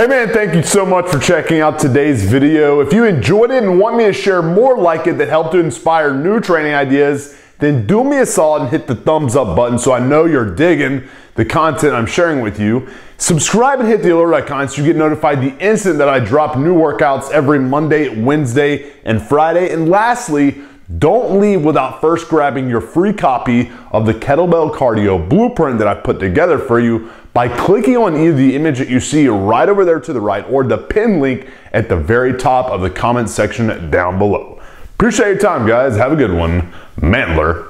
Hey man, thank you so much for checking out today's video. If you enjoyed it and want me to share more like it that help to inspire new training ideas, then do me a solid and hit the thumbs up button so I know you're digging the content I'm sharing with you. Subscribe and hit the alert icon so you get notified the instant that I drop new workouts every Monday, Wednesday, and Friday. And lastly, don't leave without first grabbing your free copy of the Kettlebell Cardio Blueprint that I put together for you by clicking on either the image that you see right over there to the right or the pin link at the very top of the comment section down below. Appreciate your time, guys. Have a good one. Mandler